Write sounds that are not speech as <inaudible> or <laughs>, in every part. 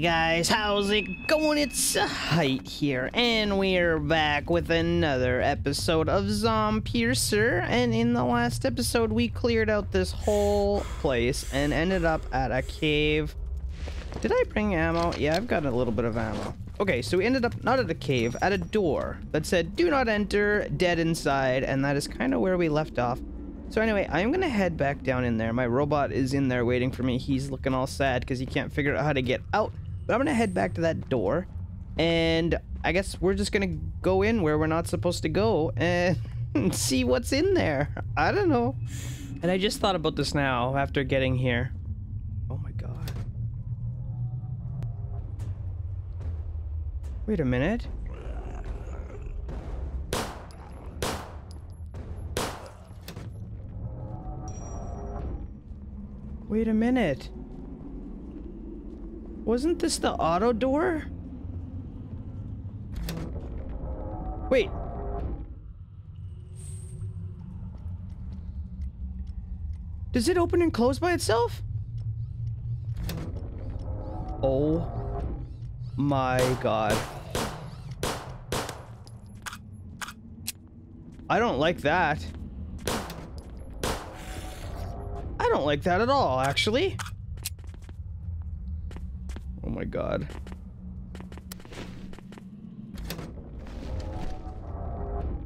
Guys, how's it going? It's Zahait here, and we're back with another episode of Zompiercer. And in the last episode, we cleared out this whole place and ended up at a cave. Did I bring ammo? Yeah, I've got a little bit of ammo. Okay, so we ended up not at a cave, at a door that said, do not enter, dead inside, and that is kind of where we left off. So anyway, I'm gonna head back down in there. My robot is in there waiting for me. He's looking all sad because he can't figure out how to get out. But I'm gonna head back to that door. And I guess we're just gonna go in where we're not supposed to go and <laughs> see what's in there. I don't know. And I just thought about this now after getting here. Oh my god. Wait a minute. Wait a minute. Wasn't this the auto door? Wait. Does it open and close by itself? Oh my god. I don't like that. I don't like that at all, actually. My god.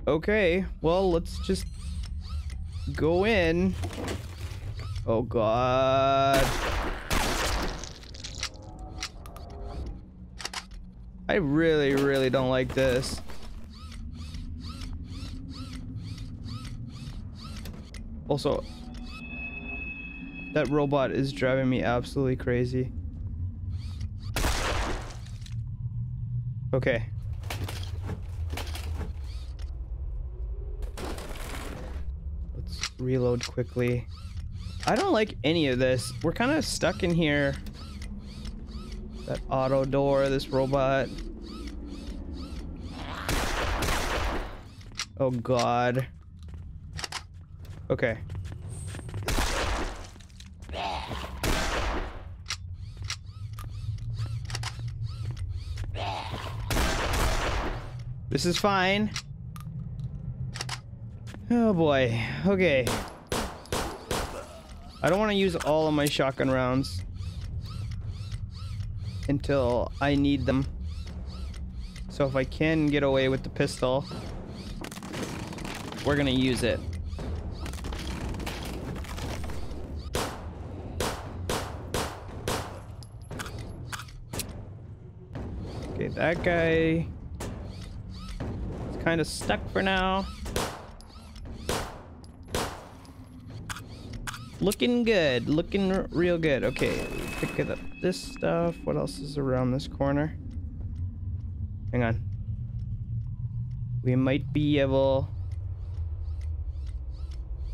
Okay, well, let's just go in. Oh god. I really, really don't like this. Also, that robot is driving me absolutely crazy. Okay. Let's reload quickly. I don't like any of this. We're kind of stuck in here. That auto door, this robot. Oh god. Okay. This is fine. Oh boy. Okay. I don't want to use all of my shotgun rounds until I need them. So if I can get away with the pistol, we're gonna use it. Okay, that guy kind of stuck for now. Looking good, looking real good. Okay, pick up this stuff. What else is around this corner? Hang on. We might be able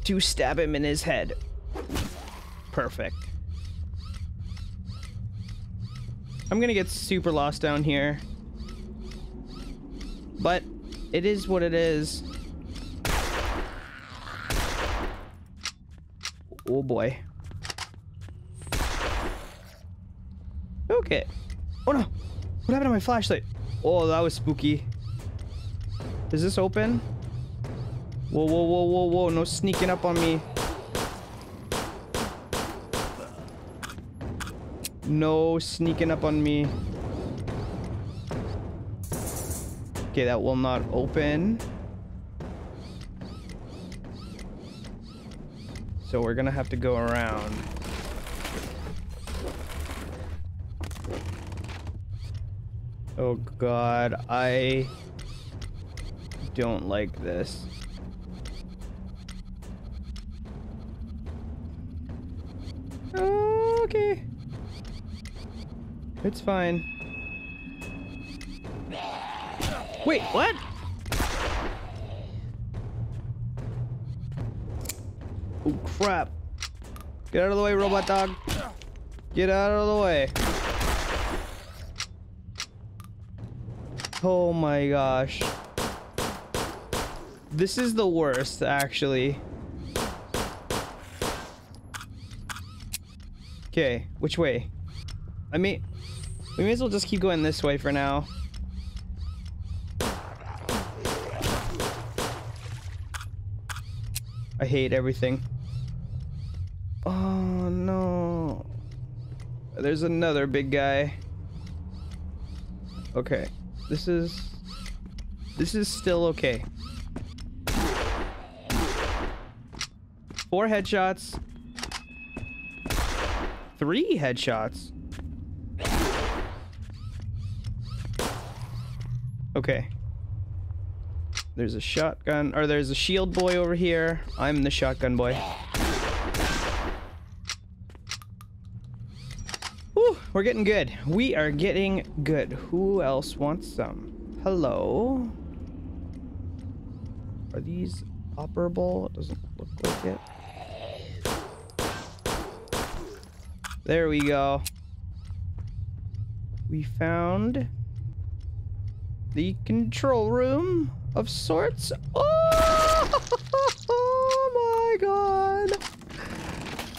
to stab him in his head. Perfect. I'm gonna get super lost down here. But it is what it is. Oh boy. Okay. Oh no! What happened to my flashlight? Oh, that was spooky. Is this open? Whoa, whoa, whoa, whoa, whoa. No sneaking up on me. No sneaking up on me. Okay, that will not open. So we're gonna have to go around. Oh god, I don't like this. Okay. It's fine. Wait, what? Oh crap. Get out of the way, robot dog. Get out of the way. Oh my gosh. This is the worst, actually. Okay, which way? I mean, We may as well just keep going this way for now. Hate everything. Oh no. There's another big guy. Okay. This is this is still okay. Four headshots. Three headshots. Okay. There's a shotgun, or there's a shield boy over here. I'm the shotgun boy. Whew, we're getting good. We are getting good. Who else wants some? Hello? Are these operable? It doesn't look like it. There we go. We found the control room of sorts. Oh, <laughs> oh my god.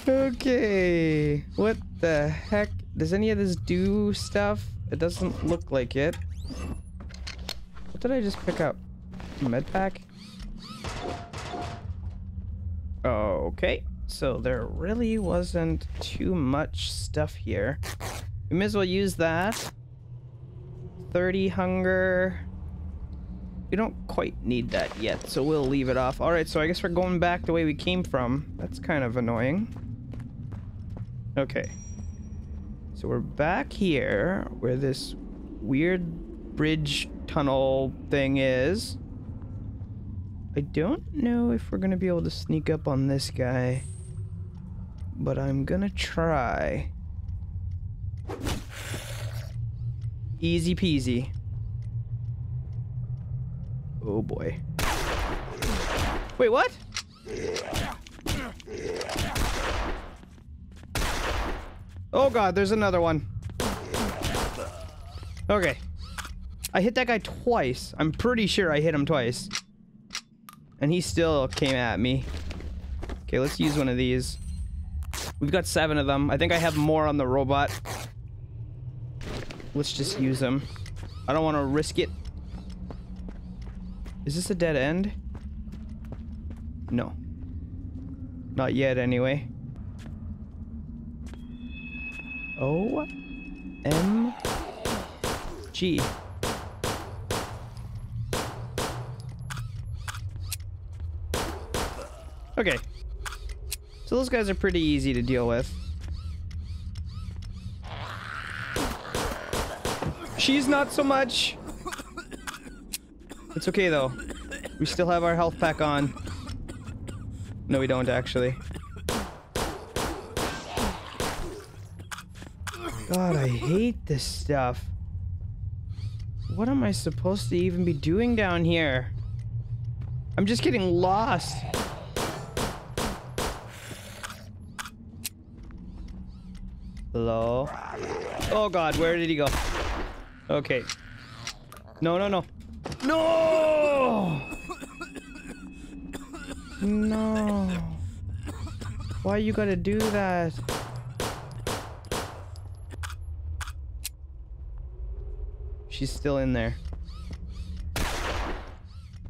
Okay. What the heck? Does any of this do stuff? It doesn't look like it. What did I just pick up? Med pack? Okay. So there really wasn't too much stuff here. We may as well use that. 30 hunger. We don't quite need that yet, so we'll leave it off. Alright, so I guess we're going back the way we came from. That's kind of annoying. Okay. So we're back here, where this weird bridge tunnel thing is. I don't know if we're gonna be able to sneak up on this guy. But I'm gonna try. Easy peasy. Oh boy. Wait, what? Oh god, there's another one. Okay. I hit that guy twice. I'm pretty sure I hit him twice. And he still came at me. Okay, let's use one of these. We've got seven of them. I think I have more on the robot. Let's just use them. I don't want to risk it. Is this a dead end? No. Not yet, anyway. O M G. Okay. So those guys are pretty easy to deal with. She's not so much. It's okay though. We still have our health pack on. No, we don't actually. God, I hate this stuff. What am I supposed to even be doing down here? I'm just getting lost. Hello? Oh god, where did he go? Okay. No, no, no. No! No. Why you gotta do that? She's still in there.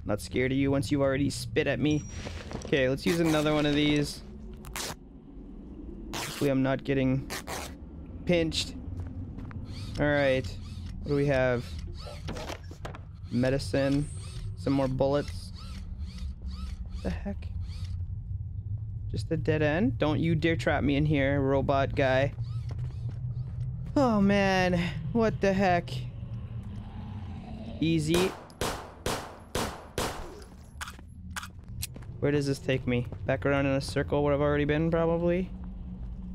Not scared of you once you've already spit at me. Okay, let's use another one of these. Hopefully I'm not getting pinched. Alright. What do we have? Medicine. Some more bullets. What the heck? Just a dead end? Don't you dare trap me in here, robot guy. Oh man, what the heck? Easy. Where does this take me? Back around in a circle where I've already been, probably?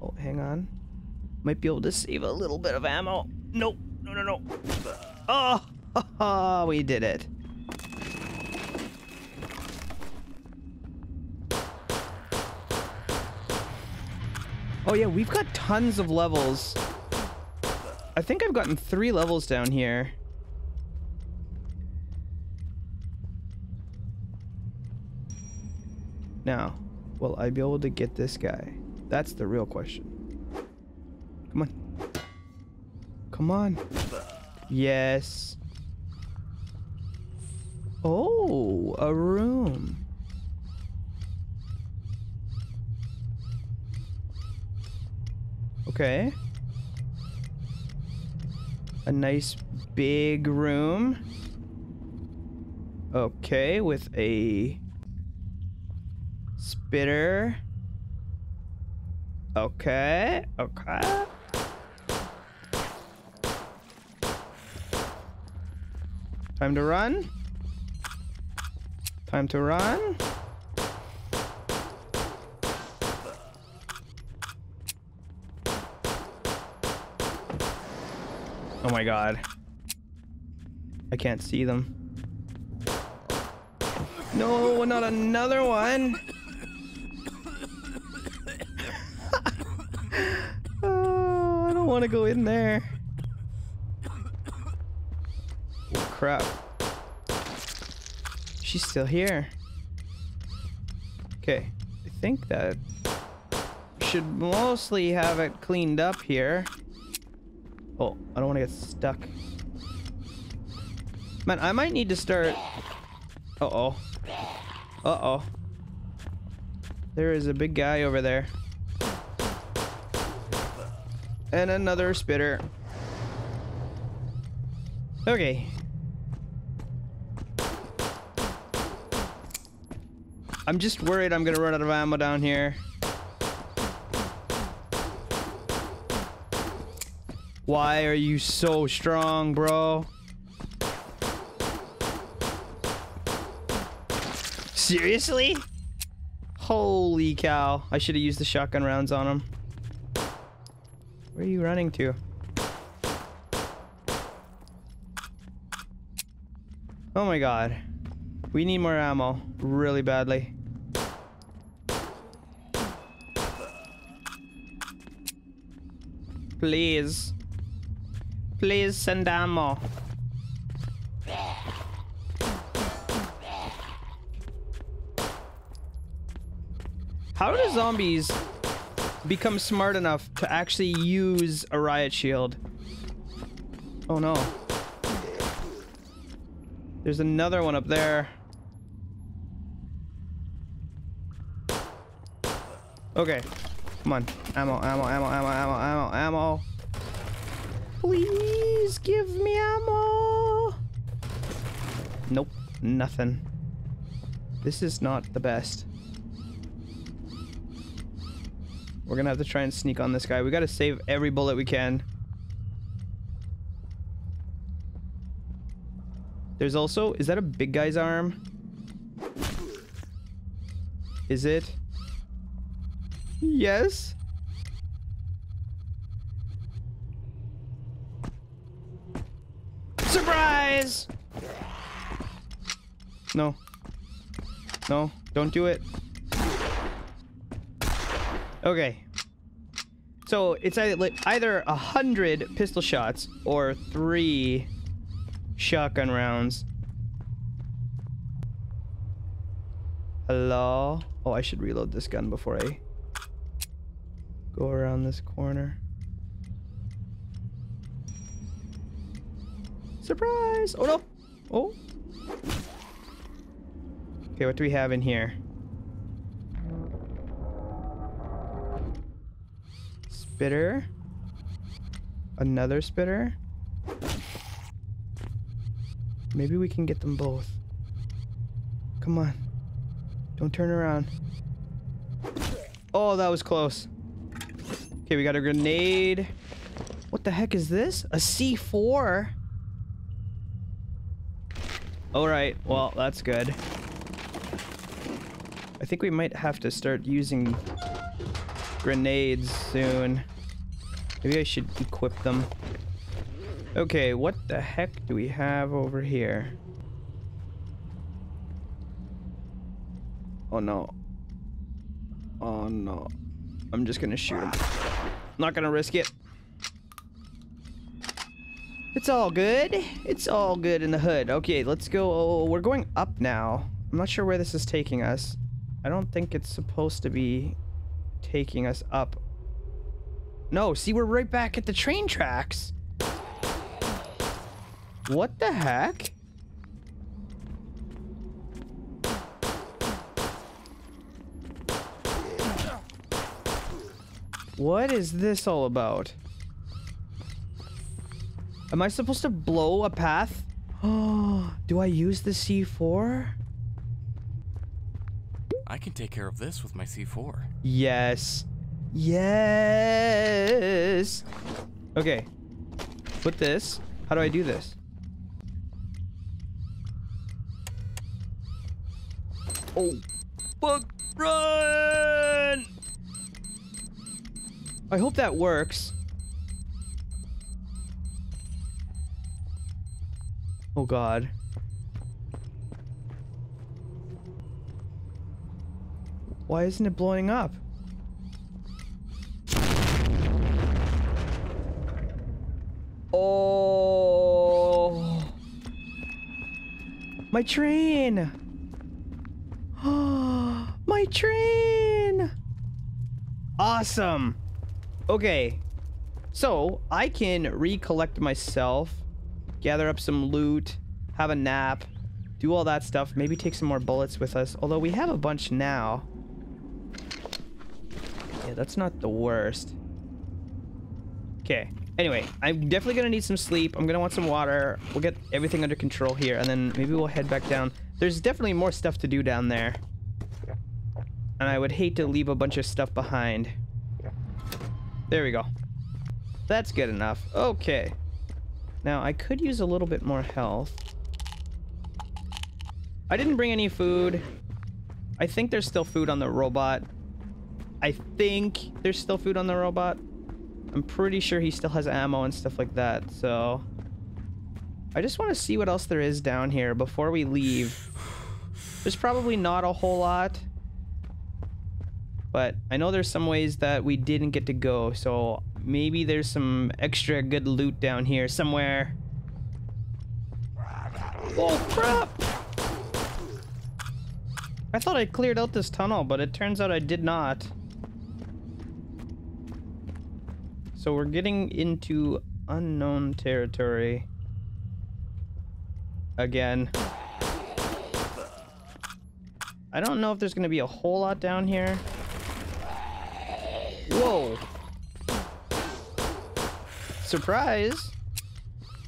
Oh, hang on. Might be able to save a little bit of ammo. Nope. No, no, no. Oh, <laughs> we did it. Oh yeah, we've got tons of levels. I think I've gotten three levels down here. Now, will I be able to get this guy? That's the real question. Come on. Come on. Yes. Oh, a room. Okay. A nice big room. Okay, with a spitter. Okay, okay. Time to run. Time to run. Oh my god. I can't see them. No, not another one. <laughs> oh, I don't want to go in there. Oh, crap. She's still here. Okay, I think that should mostly have it cleaned up here. Oh, I don't want to get stuck. Man, I might need to start... Uh-oh. Uh-oh. There is a big guy over there. And another spitter. Okay. I'm just worried I'm gonna run out of ammo down here. Why are you so strong, bro? Seriously? Holy cow. I should have used the shotgun rounds on him. Where are you running to? Oh my god. We need more ammo. Really badly. Please. Please send ammo. How do zombies become smart enough to actually use a riot shield? Oh no. There's another one up there. Okay. Come on. Ammo, ammo, ammo, ammo, ammo, ammo, ammo. Please give me ammo. Nope. Nothing. This is not the best. We're gonna have to try and sneak on this guy. We gotta save every bullet we can. There's also... Is that a big guy's arm? Is it? Yes. Surprise! No. No, don't do it. Okay. So it's either a hundred pistol shots or three shotgun rounds. Hello? Oh, I should reload this gun before I go around this corner. Surprise! Oh no! Oh! Okay, what do we have in here? spitter. Another spitter. Maybe we can get them both. Come on. Don't turn around. Oh, that was close. Okay, we got a grenade. What the heck is this? A C4? Alright, well, that's good. I think we might have to start using grenades soon. Maybe I should equip them. Okay, what the heck do we have over here? Oh no. Oh no. I'm just gonna shoot him. Not gonna risk it. It's all good. It's all good in the hood. Okay, let's go. We're going up now. I'm not sure where this is taking us. I don't think it's supposed to be taking us up. No, see, we're right back at the train tracks. What the heck? What is this all about? Am I supposed to blow a path? Oh, <gasps> do I use the C4? I can take care of this with my C4. Yes. Yes. Okay. Put this. How do I do this? Oh. Fuck. Run! I hope that works. Oh god. Why isn't it blowing up? Oh. My train. <gasps> My train. Awesome. Okay. So, I can recollect myself, gather up some loot, have a nap, do all that stuff, maybe take some more bullets with us, although we have a bunch now. Yeah, that's not the worst. Okay. Anyway, I'm definitely gonna need some sleep. I'm gonna want some water. We'll get everything under control here, and then maybe we'll head back down. There's definitely more stuff to do down there. And I would hate to leave a bunch of stuff behind. There we go. That's good enough. Okay. Now, I could use a little bit more health. I didn't bring any food. I think there's still food on the robot. I think there's still food on the robot. I'm pretty sure he still has ammo and stuff like that, so... I just want to see what else there is down here before we leave. There's probably not a whole lot. But I know there's some ways that we didn't get to go, so maybe there's some extra good loot down here somewhere. Oh, crap! I thought I cleared out this tunnel, but it turns out I did not. So we're getting into unknown territory. Again. I don't know if there's going to be a whole lot down here. Whoa. Surprise.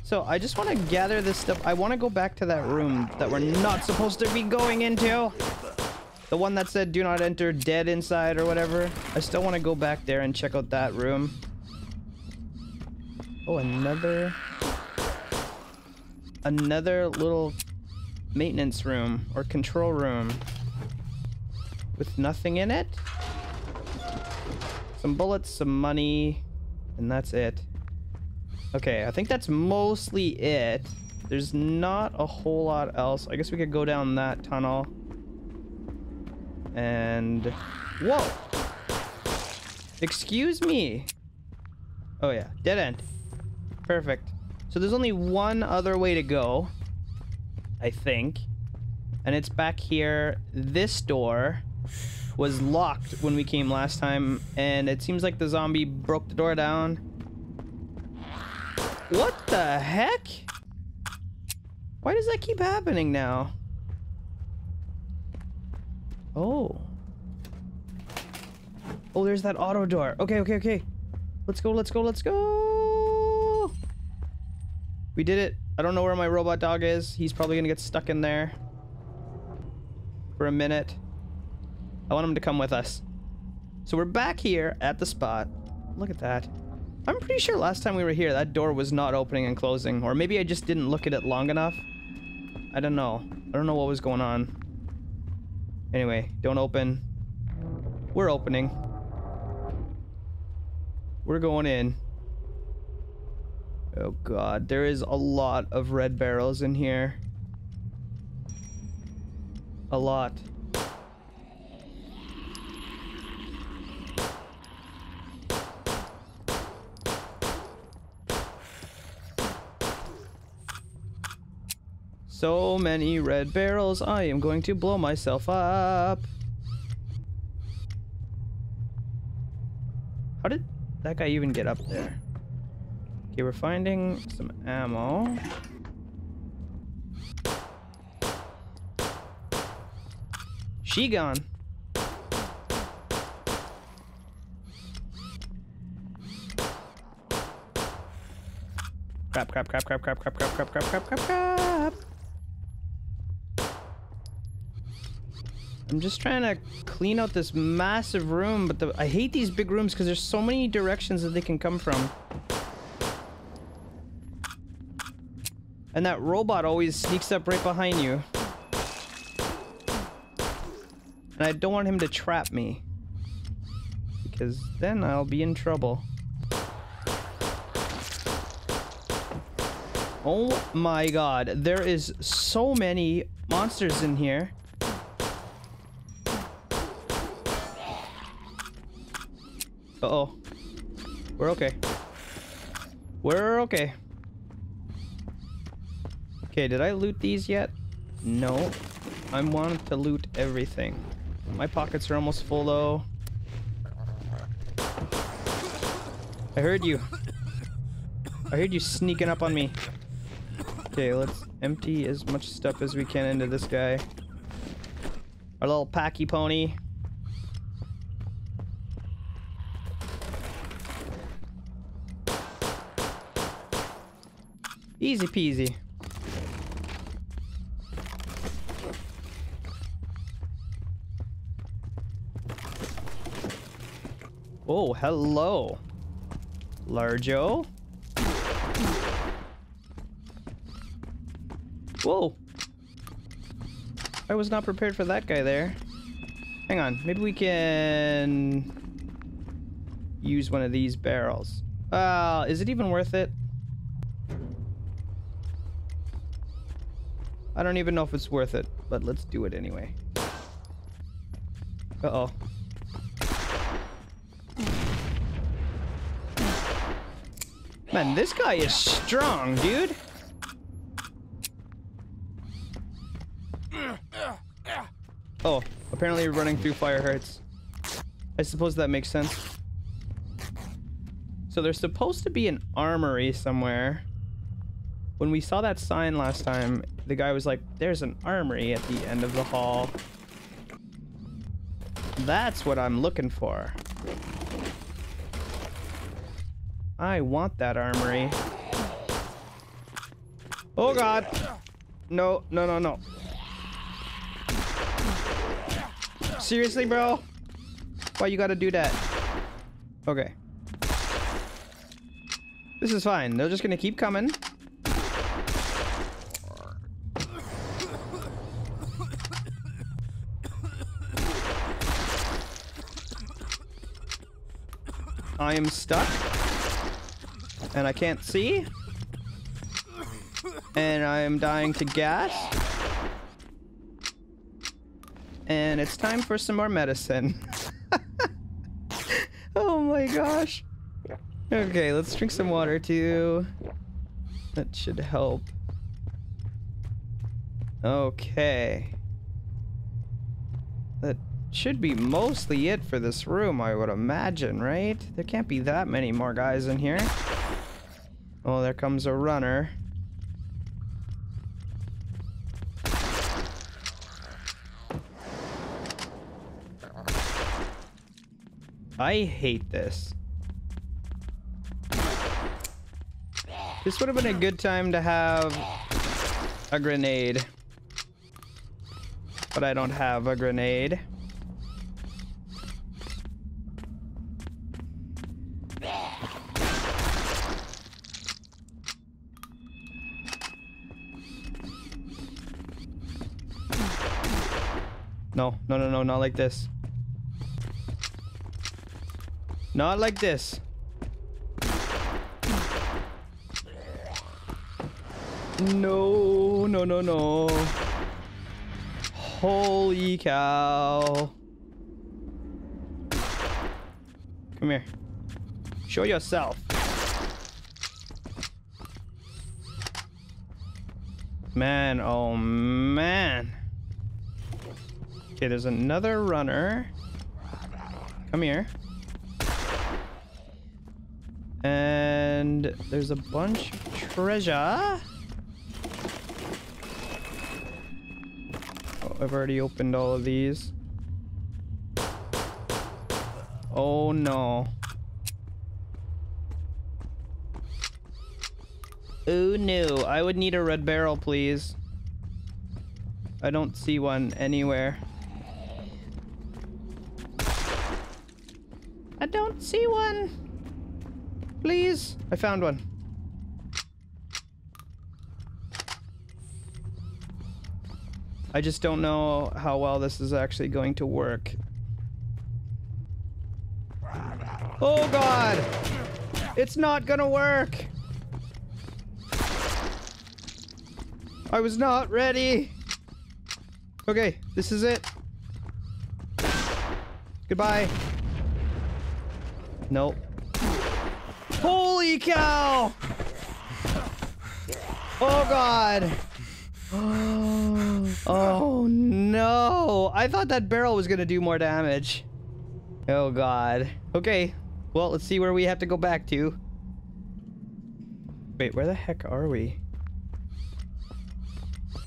So I just want to gather this stuff. I want to go back to that room that we're not supposed to be going into. The one that said do not enter dead inside or whatever. I still want to go back there and check out that room. Oh, another... Another little maintenance room or control room with nothing in it. Some bullets, some money, and that's it. Okay, I think that's mostly it. There's not a whole lot else. I guess we could go down that tunnel. And... Whoa! Excuse me! Oh yeah, dead end. Perfect. So there's only one other way to go. I think. And it's back here. This door was locked when we came last time. And it seems like the zombie broke the door down. What the heck? Why does that keep happening now? Oh. Oh, there's that auto door. Okay, okay, okay. Let's go, let's go, let's go. We did it. I don't know where my robot dog is. He's probably gonna get stuck in there. For a minute. I want him to come with us. So we're back here at the spot. Look at that. I'm pretty sure last time we were here, that door was not opening and closing. Or maybe I just didn't look at it long enough. I don't know. I don't know what was going on. Anyway, don't open. We're opening. We're going in. Oh god, there is a lot of red barrels in here. A lot. So many red barrels, I am going to blow myself up. How did that guy even get up there? Okay, we're finding some ammo. She gone. Crap, crap, crap, crap, crap, crap, crap, crap, crap, crap, crap, crap. I'm just trying to clean out this massive room, but the, I hate these big rooms because there's so many directions that they can come from. And that robot always sneaks up right behind you. And I don't want him to trap me. Because then I'll be in trouble. Oh my god, there is so many monsters in here. Uh-oh. We're okay. We're okay. Okay, did I loot these yet? No. I wanted to loot everything. My pockets are almost full though. I heard you. I heard you sneaking up on me. Okay, let's empty as much stuff as we can into this guy. Our little packy pony. Easy peasy. Oh, hello. Larjo. Whoa. I was not prepared for that guy there. Hang on, maybe we can use one of these barrels. Uh, is it even worth it? I don't even know if it's worth it, but let's do it anyway. Uh-oh. Man, this guy is strong, dude. Oh, apparently running through fire hurts. I suppose that makes sense. So there's supposed to be an armory somewhere. When we saw that sign last time, the guy was like, there's an armory at the end of the hall. That's what I'm looking for. I want that armory. Oh god. No, no, no, no. Seriously, bro? Why you gotta do that? Okay. This is fine. They're just gonna keep coming. I am stuck. And I can't see. And I am dying to gas. And it's time for some more medicine. <laughs> oh my gosh. Okay, let's drink some water too. That should help. Okay. Should be mostly it for this room, I would imagine, right? There can't be that many more guys in here. Oh, there comes a runner. I hate this. This would have been a good time to have a grenade. But I don't have a grenade. No, no, no, no, not like this. Not like this. No, no, no, no. Holy cow. Come here. Show yourself. Man, oh man. Okay, there's another runner. Come here. And there's a bunch of treasure. Oh, I've already opened all of these. Oh no. Oh no, I would need a red barrel, please. I don't see one anywhere. I don't see one. Please. I found one. I just don't know how well this is actually going to work. Oh god! It's not gonna work! I was not ready! Okay, this is it. Goodbye. Nope. Holy cow! Oh god! <gasps> oh no! I thought that barrel was gonna do more damage. Oh god. Okay, well, let's see where we have to go back to. Wait, where the heck are we?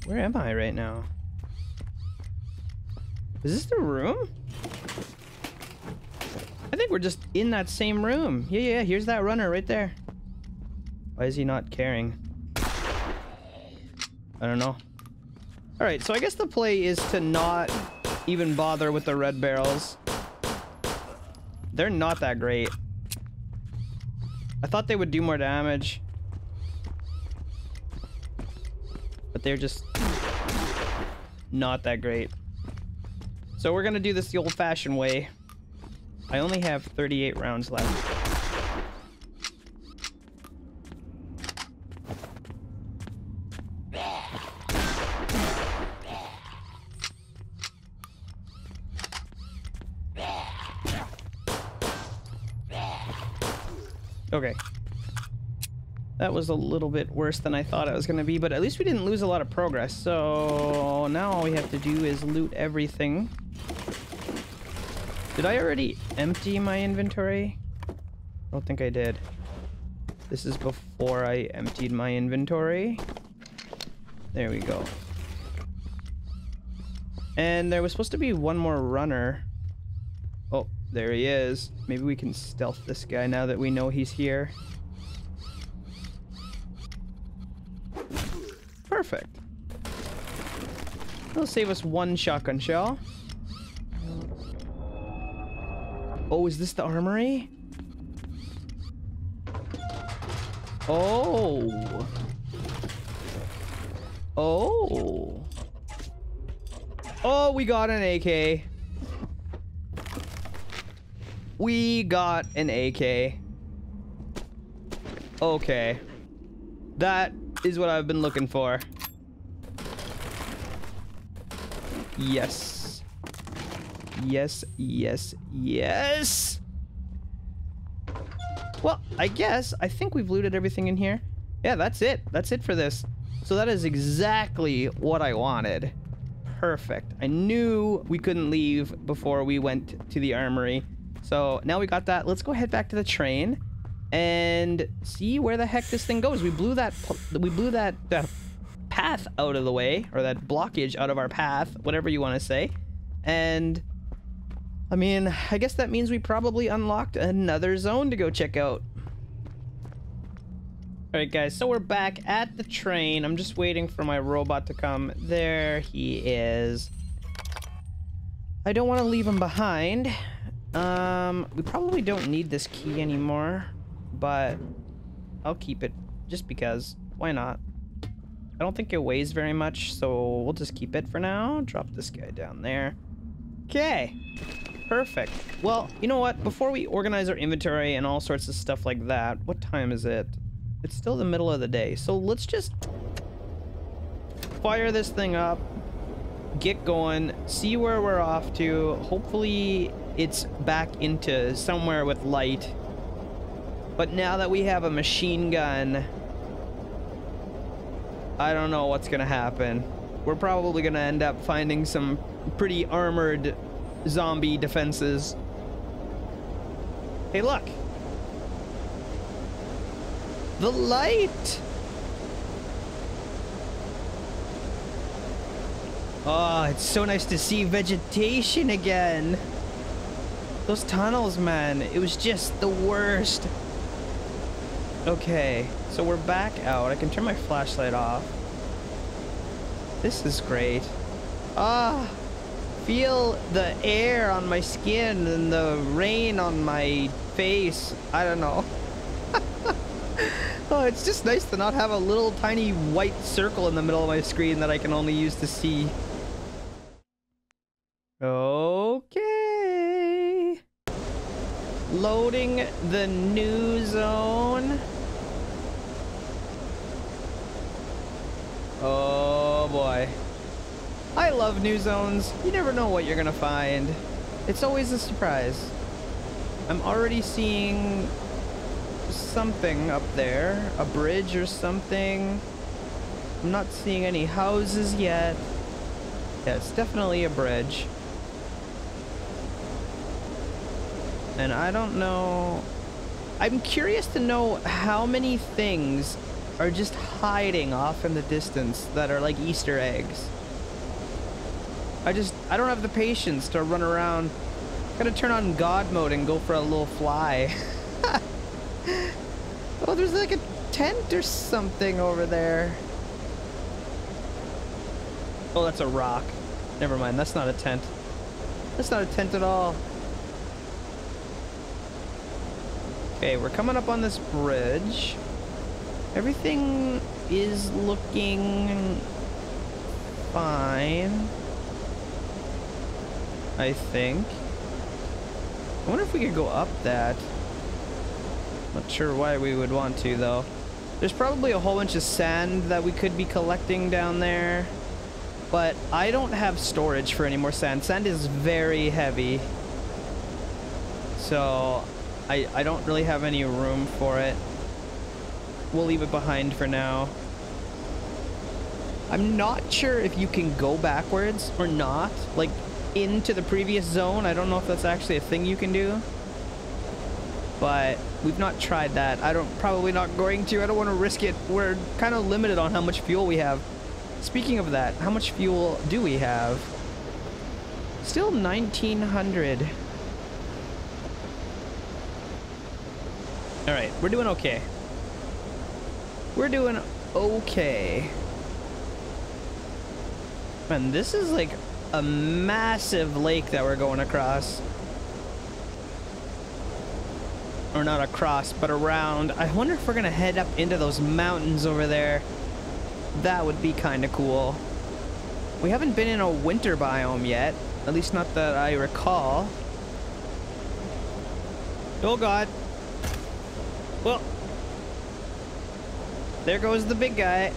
Where am I right now? Is this the room? Think we're just in that same room. Yeah, yeah, here's that runner right there. Why is he not caring? I don't know. Alright, so I guess the play is to not even bother with the red barrels. They're not that great. I thought they would do more damage. But they're just not that great. So we're gonna do this the old-fashioned way. I only have 38 rounds left. Okay. That was a little bit worse than I thought it was going to be, but at least we didn't lose a lot of progress. So now all we have to do is loot everything. Did I already empty my inventory? I don't think I did. This is before I emptied my inventory. There we go. And there was supposed to be one more runner. Oh, there he is. Maybe we can stealth this guy now that we know he's here. Perfect. That'll save us one shotgun shell. Oh, is this the armory? Oh. Oh. Oh, we got an AK. We got an AK. Okay. That is what I've been looking for. Yes. Yes, yes, yes. Well, I guess, I think we've looted everything in here. Yeah, that's it. That's it for this. So that is exactly what I wanted. Perfect. I knew we couldn't leave before we went to the armory. So now we got that. Let's go head back to the train and see where the heck this thing goes. We blew that we blew that, that path out of the way or that blockage out of our path, whatever you want to say. And I mean, I guess that means we probably unlocked another zone to go check out. Alright guys, so we're back at the train. I'm just waiting for my robot to come. There he is. I don't want to leave him behind. Um, we probably don't need this key anymore, but I'll keep it just because. Why not? I don't think it weighs very much, so we'll just keep it for now. Drop this guy down there. Okay. Perfect. Well, you know what? Before we organize our inventory and all sorts of stuff like that, what time is it? It's still the middle of the day, so let's just fire this thing up, get going, see where we're off to. Hopefully it's back into somewhere with light. But now that we have a machine gun, I don't know what's gonna happen. We're probably gonna end up finding some pretty armored zombie defenses. Hey, look. The light! Oh, it's so nice to see vegetation again. Those tunnels, man, it was just the worst. Okay, so we're back out. I can turn my flashlight off. This is great. Ah, feel the air on my skin and the rain on my face. I don't know. <laughs> oh, it's just nice to not have a little tiny white circle in the middle of my screen that I can only use to see. Okay. Loading the new zone. Oh boy. I love new zones. You never know what you're gonna find. It's always a surprise. I'm already seeing something up there. A bridge or something. I'm not seeing any houses yet. Yeah, it's definitely a bridge. And I don't know... I'm curious to know how many things are just hiding off in the distance that are like Easter eggs. I just, I don't have the patience to run around. Gotta turn on God mode and go for a little fly. <laughs> oh, there's like a tent or something over there. Oh, that's a rock. Never mind, that's not a tent. That's not a tent at all. Okay, we're coming up on this bridge. Everything is looking fine. I think. I wonder if we could go up that. Not sure why we would want to, though. There's probably a whole bunch of sand that we could be collecting down there. But I don't have storage for any more sand. Sand is very heavy. So I, I don't really have any room for it we'll leave it behind for now. I'm not sure if you can go backwards or not, like into the previous zone. I don't know if that's actually a thing you can do. But we've not tried that. I don't probably not going to. I don't want to risk it. We're kind of limited on how much fuel we have. Speaking of that, how much fuel do we have? Still 1900. All right, we're doing okay. We're doing okay. Man, this is like a massive lake that we're going across. Or not across, but around. I wonder if we're going to head up into those mountains over there. That would be kind of cool. We haven't been in a winter biome yet. At least not that I recall. Oh god. Well, there goes the big guy.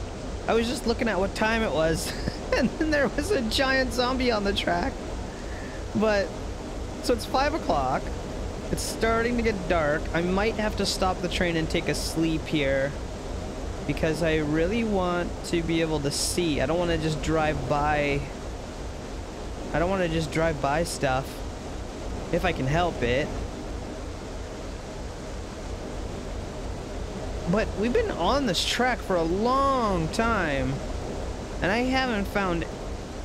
I was just looking at what time it was, <laughs> and then there was a giant zombie on the track. But, so it's 5 o'clock. It's starting to get dark. I might have to stop the train and take a sleep here. Because I really want to be able to see. I don't want to just drive by... I don't want to just drive by stuff. If I can help it. But we've been on this track for a long time. And I haven't found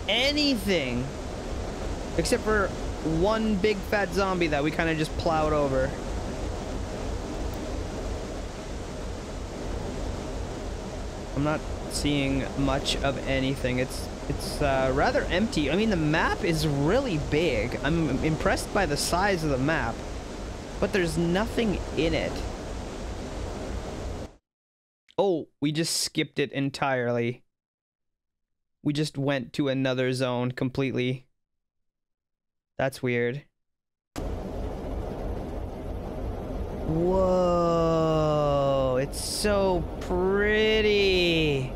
anything. Except for one big fat zombie that we kind of just plowed over. I'm not seeing much of anything. It's it's uh, rather empty. I mean, the map is really big. I'm impressed by the size of the map. But there's nothing in it. Oh, we just skipped it entirely. We just went to another zone completely. That's weird. Whoa, it's so pretty.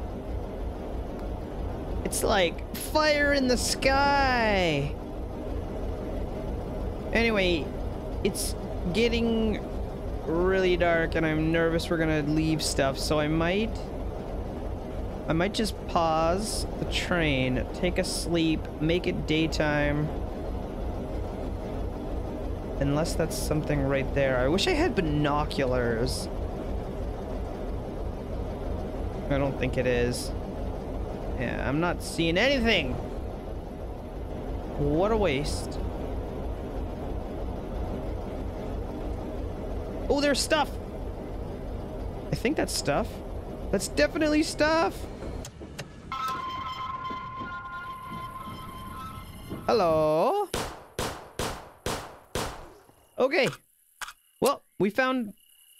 It's like fire in the sky. Anyway, it's getting really dark and I'm nervous we're gonna leave stuff, so I might... I might just pause the train, take a sleep, make it daytime. Unless that's something right there. I wish I had binoculars. I don't think it is. Yeah, I'm not seeing anything. What a waste. Oh, there's stuff. I think that's stuff. That's definitely stuff. Hello? Okay. Well, we found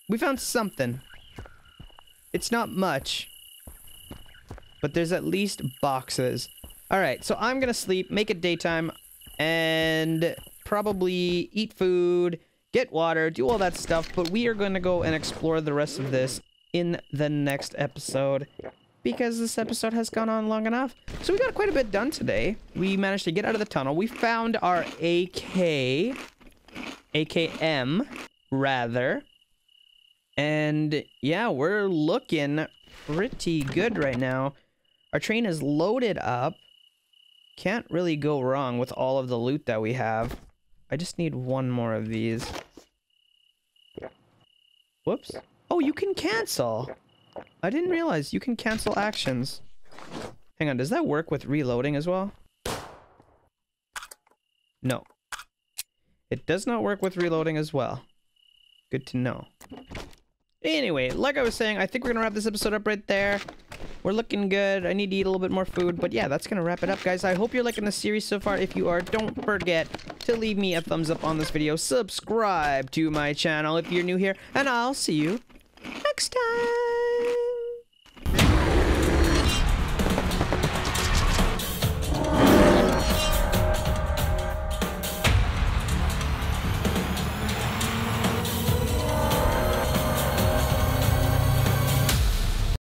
we found something. It's not much. But there's at least boxes. Alright, so I'm gonna sleep, make it daytime, and probably eat food, get water, do all that stuff, but we are gonna go and explore the rest of this in the next episode because this episode has gone on long enough. So we got quite a bit done today. We managed to get out of the tunnel. We found our AK, AKM, rather. And yeah, we're looking pretty good right now. Our train is loaded up. Can't really go wrong with all of the loot that we have. I just need one more of these. Whoops. Oh, you can cancel. I didn't realize you can cancel actions. Hang on, does that work with reloading as well? No. It does not work with reloading as well. Good to know. Anyway, like I was saying, I think we're gonna wrap this episode up right there. We're looking good. I need to eat a little bit more food. But yeah, that's gonna wrap it up, guys. I hope you're liking the series so far. If you are, don't forget to leave me a thumbs up on this video. Subscribe to my channel if you're new here. And I'll see you next time.